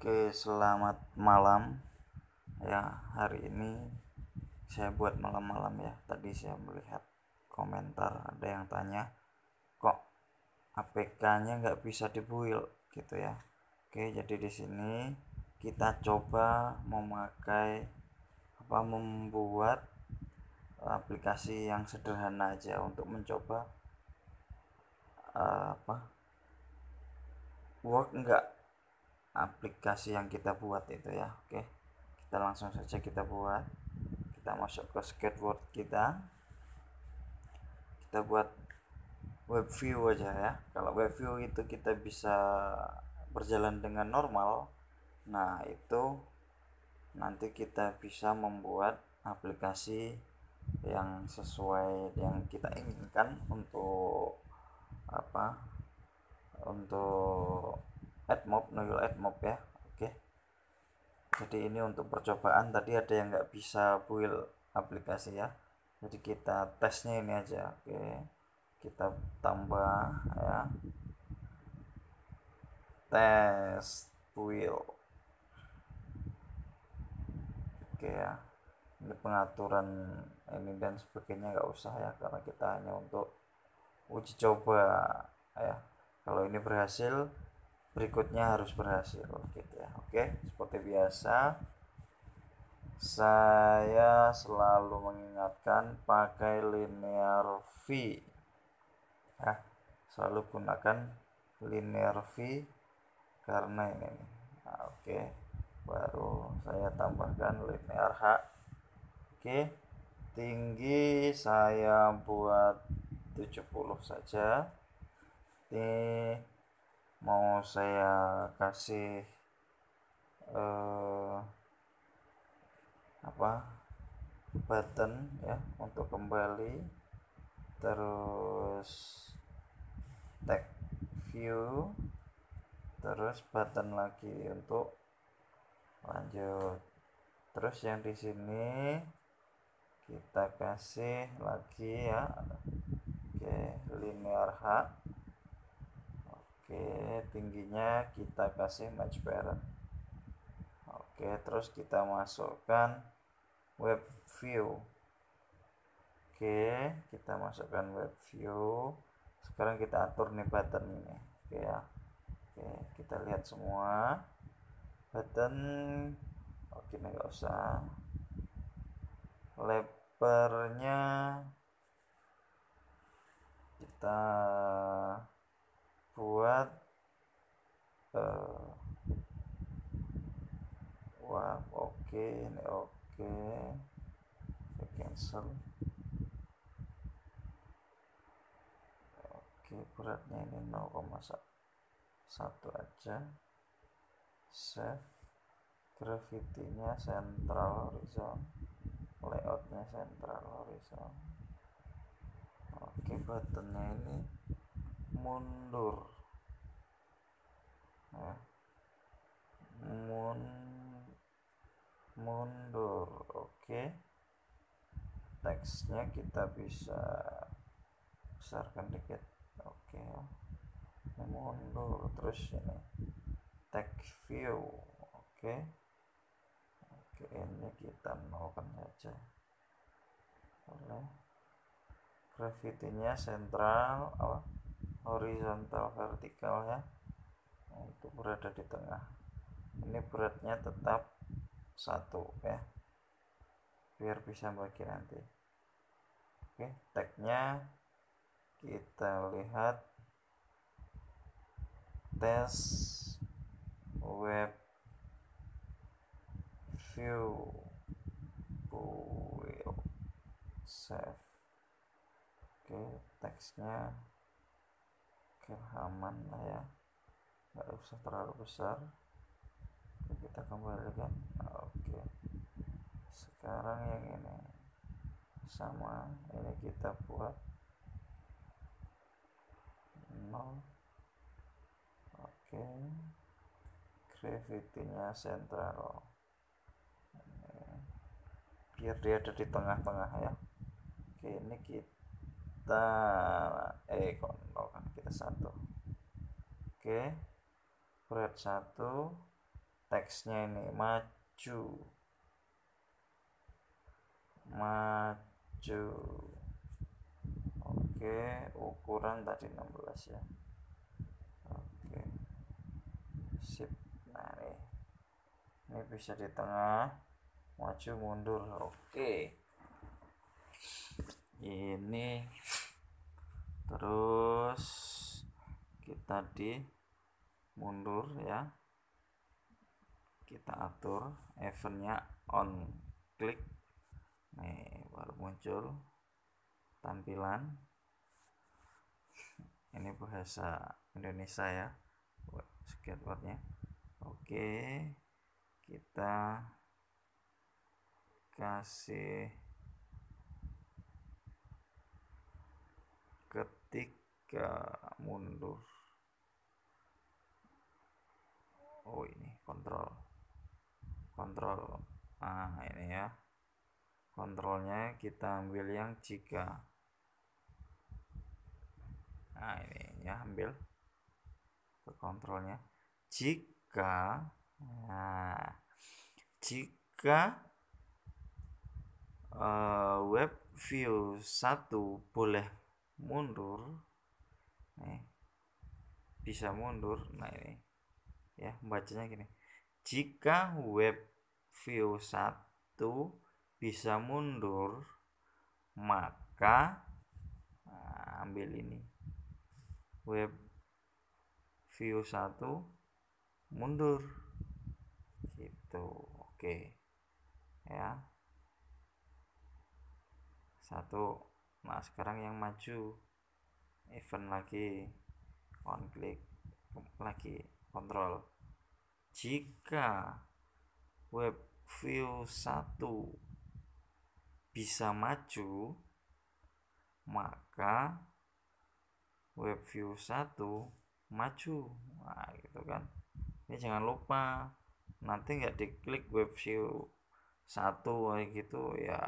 Oke, selamat malam. Ya, hari ini saya buat malam-malam ya. Tadi saya melihat komentar ada yang tanya, kok APK-nya nggak bisa dibuil gitu ya. Oke, jadi di sini kita coba memakai apa membuat aplikasi yang sederhana aja untuk mencoba uh, apa work enggak aplikasi yang kita buat itu ya. Oke kita langsung saja kita buat. Kita masuk ke skateboard kita. Kita buat web view aja ya. Kalau web view itu kita bisa berjalan dengan normal nah itu nanti kita bisa membuat aplikasi yang sesuai yang kita inginkan untuk apa? Untuk AdMob Noyul AdMob ya. Oke. Jadi ini untuk percobaan. Tadi ada yang nggak bisa build aplikasi ya. Jadi kita tesnya ini aja. Oke. Kita tambah ya. Tes build. Oke ya. Ini pengaturan ini dan sebagainya nggak usah ya karena kita hanya untuk uji coba ya. Kalau ini berhasil berikutnya harus berhasil. Gitu ya. Oke seperti biasa saya selalu mengingatkan pakai linear V. Ya selalu gunakan linear V karena ini. Nah, oke baru saya tambahkan linear H. Oke tinggi saya buat 70 saja. Ini mau saya kasih uh, apa button ya untuk kembali terus tag view terus button lagi untuk lanjut. Terus yang di sini kita kasih lagi ya oke linear H tingginya kita kasih match parent oke terus kita masukkan web view. Oke kita masukkan web view. Sekarang kita atur nih button ini. Oke ya. Oke kita lihat semua button. Oke ini enggak usah. Lebarnya kita buat uh, wah oke okay, ini oke. Okay. saya cancel. Oke okay, beratnya ini 0,1 aja. Save. Gravity-nya central horizon. Layoutnya central horizon. Oke buttonnya ini mundur. Mun mundur oke. Teksnya kita bisa besarkan dikit oke. Mundur terus ini. Text view oke. Oke ini kita nolkan saja. Boleh. Gravity-nya sentral apa? Horizontal vertikal ya untuk berada di tengah. Ini beratnya tetap satu ya. Biar bisa bagi nanti. Oke tagnya kita lihat. Tes web view. Will save. Oke teksnya aman lah ya nggak usah terlalu besar. Kita kembalikan oke. Sekarang yang ini. Sama ini kita buat nol. Oke. Gravity nya sentral biar dia ada di tengah-tengah ya. Oke ini kita eh kok kita satu. Oke berat satu teksnya ini maju. Maju. Oke ukuran tadi 16 ya. Oke. Sip. Nah ini. Ini bisa di tengah. Maju mundur. Oke. Ini. Terus kita di mundur ya. Kita atur eventnya on klik nih baru muncul tampilan. Ini bahasa Indonesia ya skateboardnya. Oke kita kasih ketika mundur oh ini kontrol kontrol. Ah ini ya. Kontrolnya kita ambil yang jika. Nah ini ya ambil ke kontrolnya. Jika nah jika uh, web view 1 boleh mundur nih bisa mundur. Nah ini ya bacanya gini. Jika web view 1 bisa mundur maka nah, ambil ini. Web view 1 mundur. Gitu oke. Ya. Satu. Nah sekarang yang maju. Event lagi. On klik lagi kontrol. Jika web view 1 bisa maju maka web view 1 maju. Nah gitu kan. Ini jangan lupa nanti nggak diklik web view satu kayak gitu ya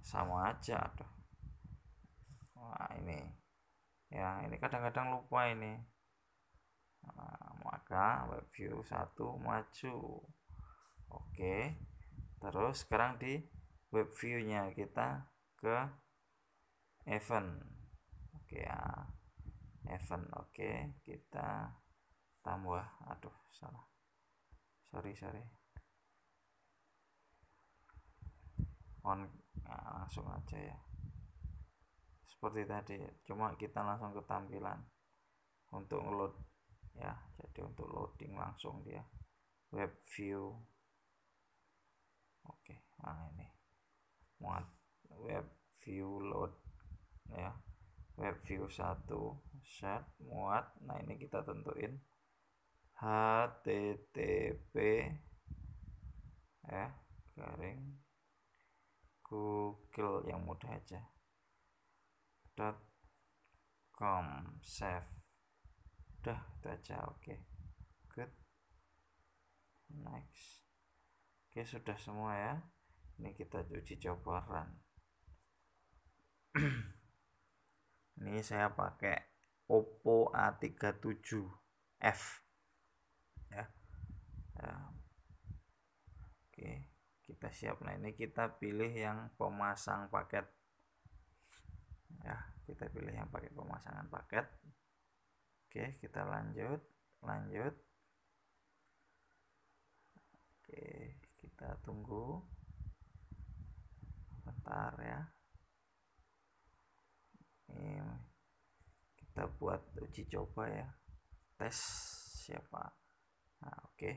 sama aja tuh nah ini. Ya ini kadang-kadang lupa ini. Nah, maka web view 1 maju oke. Terus sekarang di web view nya kita ke event. Oke ya. Event oke. Kita tambah. Aduh salah. Sorry sorry. On nah, langsung aja ya. Seperti tadi cuma kita langsung ke tampilan untuk load ya. Jadi untuk loading langsung dia. Web view nah ini muat web view load ya. Web view 1 set muat. Nah ini kita tentuin http ya garing. Google yang mudah aja. Dot com save. Udah itu aja oke. Okay. good. Next. Oke sudah semua ya ini kita uji coba run ini saya pakai Oppo A37F ya. ya. Oke kita siap. Nah ini kita pilih yang pemasang paket. Ya kita pilih yang pakai pemasangan paket. Oke kita lanjut lanjut. Oke kita tunggu bentar ya. Ini kita buat uji coba ya. Tes siapa? Nah oke. Okay.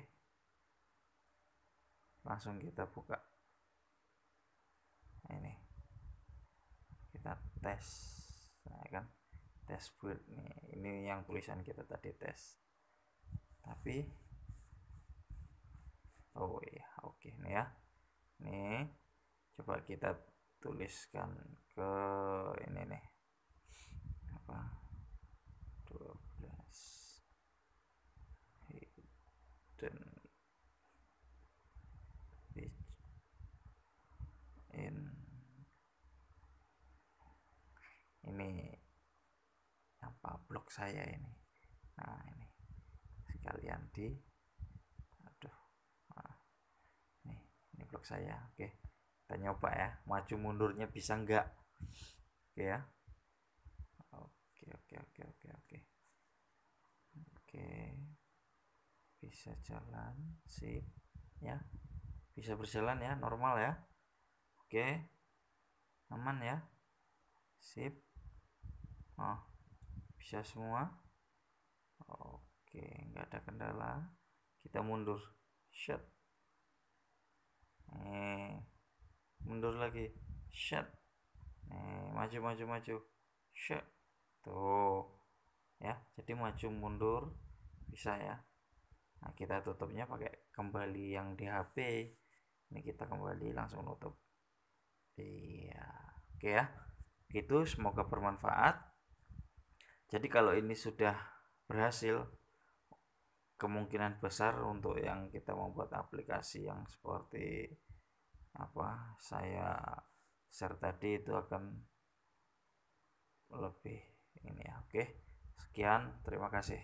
langsung kita buka. Nah, ini. Kita tes nah kan? Tes build nih. Ini yang tulisan kita tadi tes. Tapi oh iya oke okay, nih ya. Nih coba kita tuliskan ke ini nih. Apa? 12 hidden. Page in. Ini apa? Blog saya ini. Nah ini. Sekalian di. Blog saya. Oke kita nyoba ya. Maju mundurnya bisa enggak oke ya. Oke oke oke oke oke. Oke. Bisa jalan sip ya. Bisa berjalan ya normal ya. Oke. Aman ya. Sip. Oh bisa semua. Oke nggak ada kendala. Kita mundur. Shut eh mundur lagi. Shut eh maju maju maju. Shut tuh. Ya jadi maju mundur. Bisa ya. Nah kita tutupnya pakai kembali yang di HP ini kita kembali langsung nutup. Iya. Oke ya. Gitu semoga bermanfaat. Jadi kalau ini sudah berhasil kemungkinan besar untuk yang kita membuat aplikasi yang seperti apa saya share tadi itu akan lebih ini ya. Oke sekian terima kasih